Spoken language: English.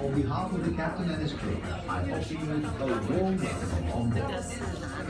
On behalf of the captain and his crew, I offer you a warm welcome on 这 board.